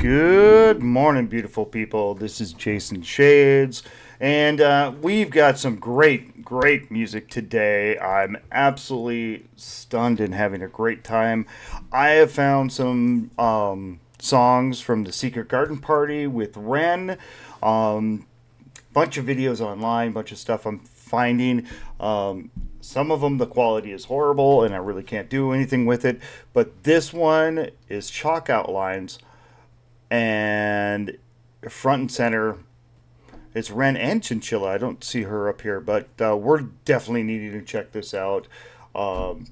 Good morning, beautiful people. This is Jason Shades, and uh, we've got some great, great music today. I'm absolutely stunned and having a great time. I have found some um, songs from the Secret Garden Party with Ren. Um, bunch of videos online, bunch of stuff I'm finding. Um, some of them, the quality is horrible, and I really can't do anything with it. But this one is chalk outlines and front and center. It's Ren and Chinchilla. I don't see her up here, but uh, we're definitely needing to check this out because um,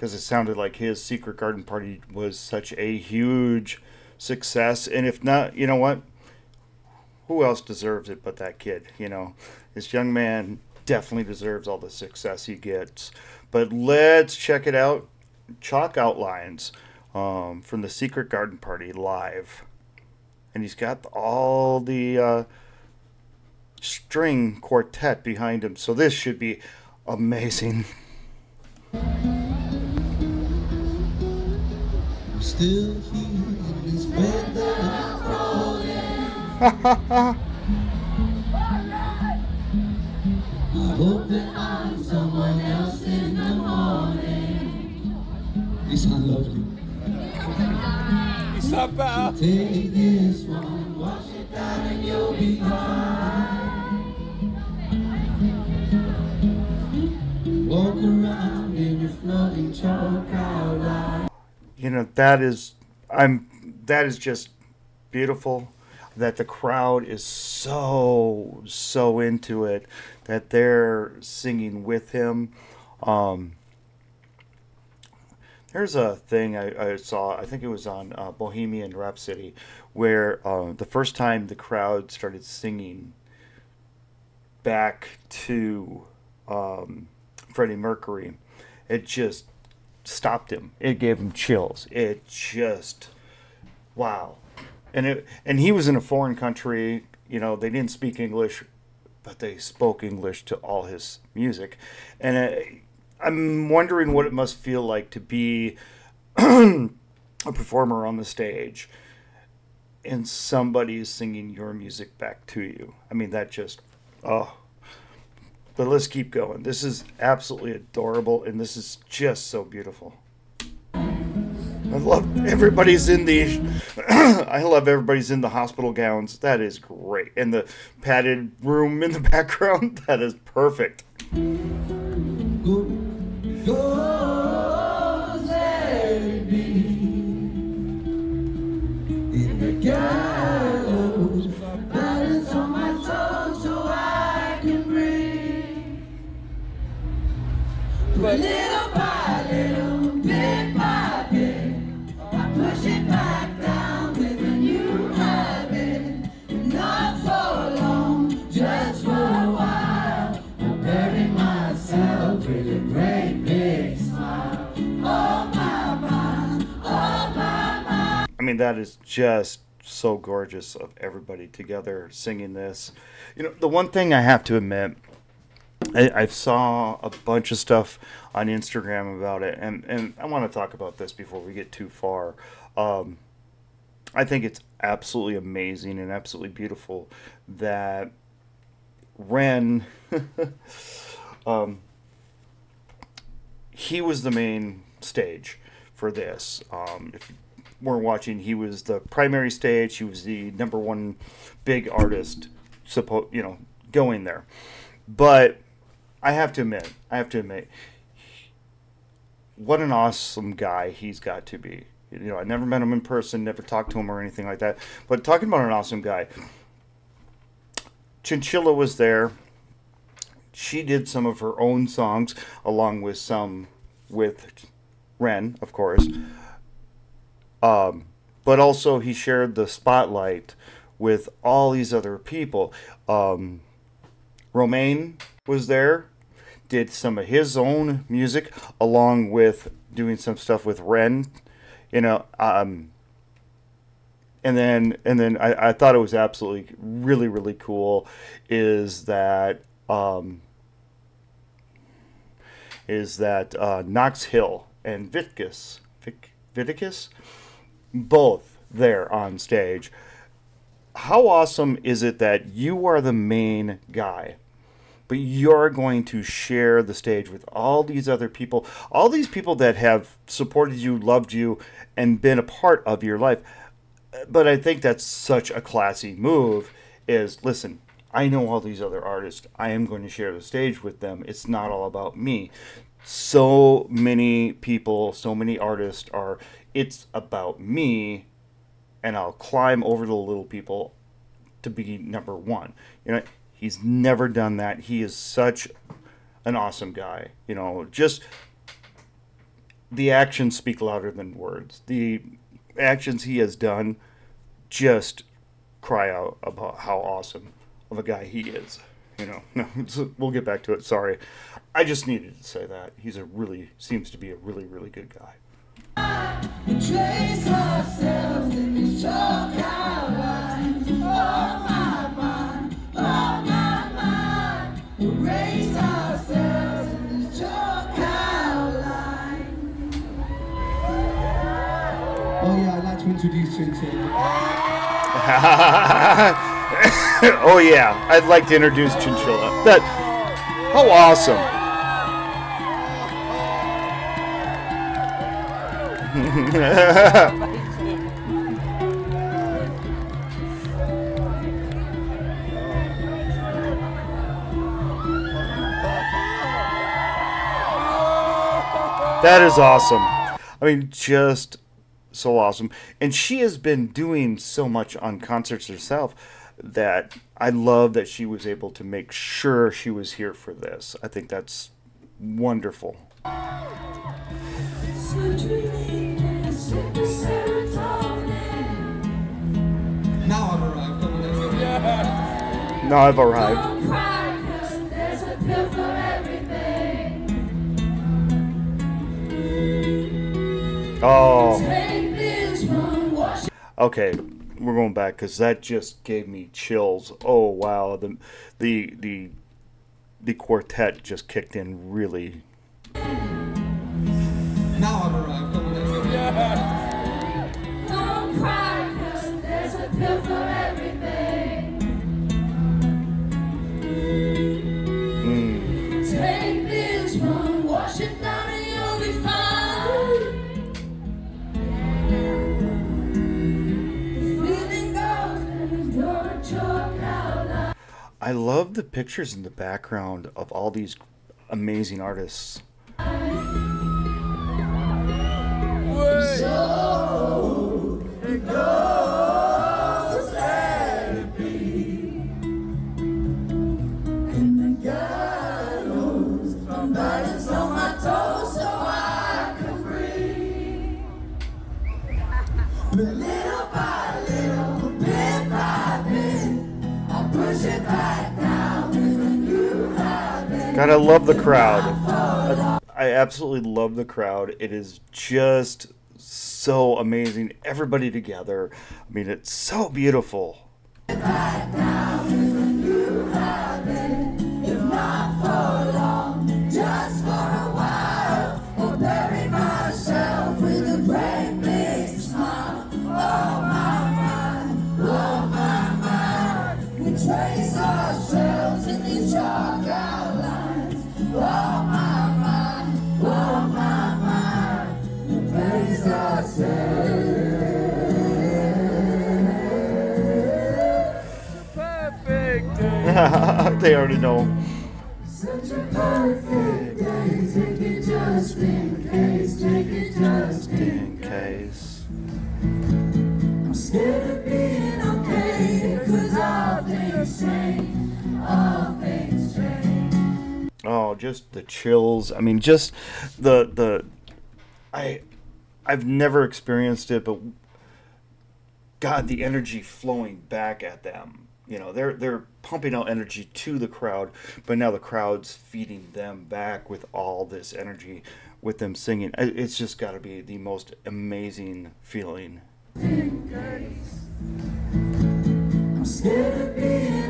it sounded like his Secret Garden Party was such a huge success. And if not, you know what? Who else deserves it but that kid? You know, this young man definitely deserves all the success he gets. But let's check it out. Chalk outlines um, from the Secret Garden Party live. And he's got all the uh, string quartet behind him. So this should be amazing. Still bed that I'm I hope that I'm someone else in the morning. You sound. Take this one, wash it down, and you'll be fine. Walk around in your floating chalk outline. You know that is, I'm. That is just beautiful that the crowd is so so into it that they're singing with him. Um, there's a thing I, I, saw, I think it was on uh, Bohemian Rhapsody, where uh, the first time the crowd started singing back to um, Freddie Mercury, it just stopped him. It gave him chills. It just, wow and it and he was in a foreign country. You know, they didn't speak English, but they spoke English to all his music, and uh, I'm wondering what it must feel like to be a performer on the stage and somebody is singing your music back to you. I mean, that just, oh. But let's keep going. This is absolutely adorable, and this is just so beautiful. I love everybody's in the. I love everybody's in the hospital gowns. That is great, and the padded room in the background. That is perfect. Mean, that is just so gorgeous of everybody together singing this. You know, the one thing I have to admit, I, I saw a bunch of stuff on Instagram about it, and, and I want to talk about this before we get too far. Um, I think it's absolutely amazing and absolutely beautiful that Ren, um, he was the main stage for this. Um, if weren't watching, he was the primary stage. He was the number one big artist, suppo- you know, going there. But I have to admit, I have to admit, what an awesome guy he's got to be. You know, I never met him in person, never talked to him or anything like that. But talking about an awesome guy, Chinchilla was there. She did some of her own songs along with some with Ren, of course. Um, but also, he shared the spotlight with all these other people. Um, Romain was there, did some of his own music, along with doing some stuff with Ren. You know, um, and then and then I, I thought it was absolutely really really cool is that um, is that uh, Knox Hill and Vitkus Vic, Viticus both there on stage. How awesome is it that you are the main guy? But you're going to share the stage with all these other people, all these people that have supported you, loved you, and been a part of your life. But I think that's such a classy move is listen, I know all these other artists. I am going to share the stage with them. It's not all about me. So many people, so many artists are, it's about me, and I'll climb over the little people to be number one. You know, he's never done that. He is such an awesome guy. You know, just the actions speak louder than words. The actions he has done just cry out about how awesome of a guy he is. You know, no, we'll get back to it. Sorry, I just needed to say that he's a really seems to be a really really good guy. Oh yeah, I'd like to introduce Chinchilla. oh yeah, I'd like to introduce Chinchilla. That how awesome. that is awesome. I mean, just so awesome. And she has been doing so much on concerts herself that I love that she was able to make sure she was here for this. I think that's wonderful. Now I've arrived. Oh, okay. We're going back because that just gave me chills. Oh wow, the the the the quartet just kicked in really. I love the pictures in the background of all these amazing artists. And God, I love the crowd. I, absolutely love the crowd. It is just so amazing. Everybody together. I mean, it's so beautiful. If not for long, just for they already know. Such a perfect day, take it just in case, take it just in In case. I'm scared of being okay, cause all things change, all things change. Oh, just the chills. I mean, just the the I I've never experienced it, but God, the energy flowing back at them. You know, they're they're pumping out energy to the crowd, but now the crowd's feeding them back with all this energy with them singing. It's just got to be the most amazing feeling. I'm scared of being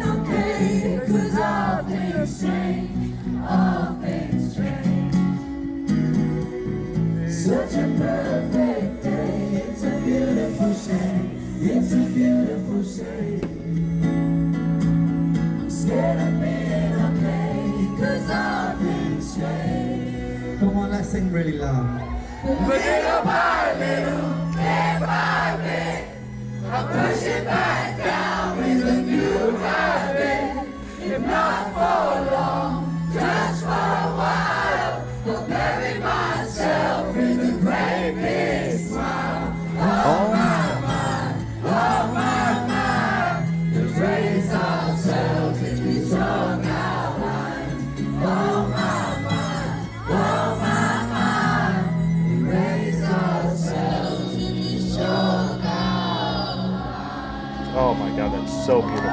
sing really loud. Little by little, bit by bit, I push it back down with a new habit. If not for long, my god, that's so beautiful.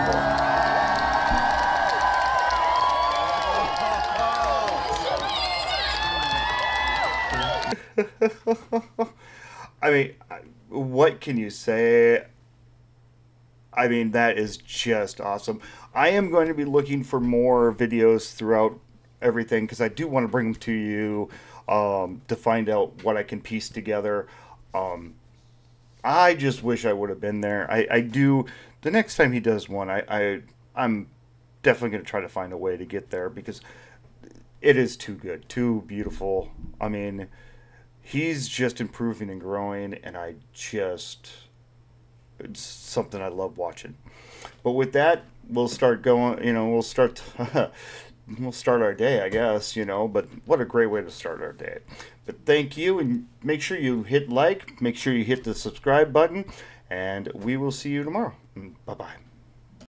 I mean, what can you say? I mean, that is just awesome. I am going to be looking for more videos throughout everything because I do want to bring them to you um, to find out what I can piece together. Um, I just wish I would have been there. I, I do. The next time he does one, I, I I'm definitely going to try to find a way to get there because it is too good, too beautiful. I mean, he's just improving and growing, and I just it's something I love watching. But with that, we'll start going. You know, we'll start. we'll start our day, I guess. You know, but what a great way to start our day. But thank you, and make sure you hit like. Make sure you hit the subscribe button, and we will see you tomorrow. Mm, bye bye.